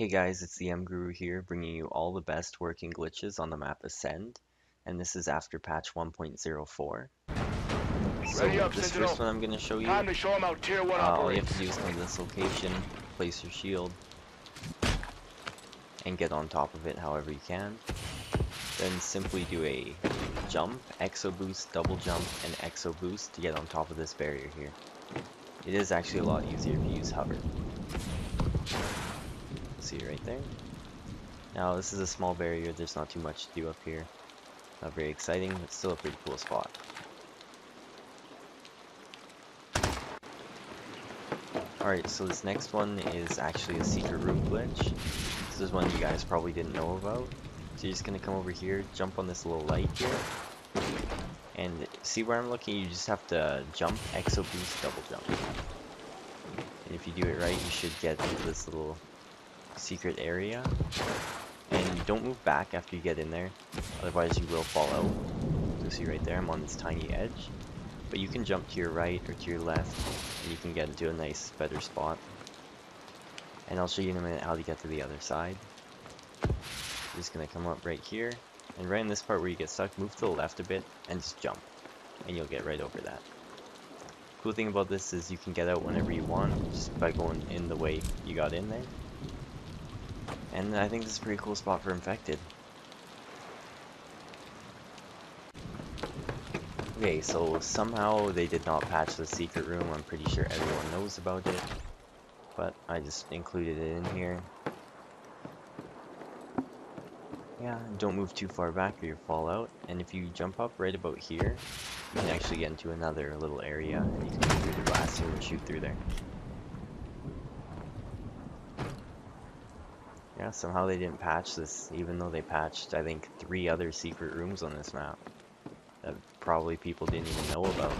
Hey guys, it's the M Guru here, bringing you all the best working glitches on the map Ascend, and this is after patch 1.04. So Ready up, this Sentinel. first one I'm going to show you, Time to show how Tier 1 uh, all you have to do is come to this location, place your shield, and get on top of it however you can. Then simply do a jump, exo boost, double jump, and exo boost to get on top of this barrier here. It is actually a lot easier if you use hover. See it right there. Now this is a small barrier, there's not too much to do up here. Not very exciting, but still a pretty cool spot. Alright, so this next one is actually a secret room glitch. This is one you guys probably didn't know about. So you're just gonna come over here, jump on this little light here. And see where I'm looking, you just have to jump, exo boost, double jump. And if you do it right, you should get into this little secret area. And don't move back after you get in there, otherwise you will fall out. So see right there, I'm on this tiny edge. But you can jump to your right or to your left, and you can get into a nice, better spot. And I'll show you in a minute how to get to the other side. You're just gonna come up right here, and right in this part where you get stuck, move to the left a bit, and just jump. And you'll get right over that. Cool thing about this is you can get out whenever you want, just by going in the way you got in there. And I think this is a pretty cool spot for infected. Okay, so somehow they did not patch the secret room. I'm pretty sure everyone knows about it. But I just included it in here. Yeah, don't move too far back or you'll fall out. And if you jump up right about here, you can actually get into another little area and you can go through the glass and shoot through there. Yeah, somehow they didn't patch this, even though they patched, I think, three other secret rooms on this map that probably people didn't even know about.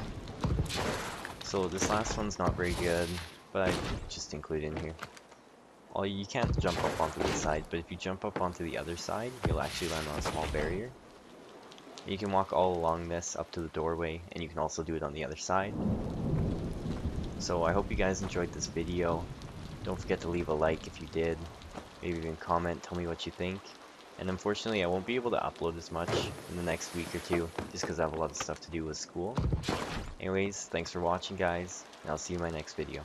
So this last one's not very good, but I just include in here. All you can't jump up onto this side, but if you jump up onto the other side, you'll actually land on a small barrier. You can walk all along this up to the doorway, and you can also do it on the other side. So I hope you guys enjoyed this video. Don't forget to leave a like if you did. Maybe even comment, tell me what you think. And unfortunately, I won't be able to upload as much in the next week or two, just because I have a lot of stuff to do with school. Anyways, thanks for watching guys, and I'll see you in my next video.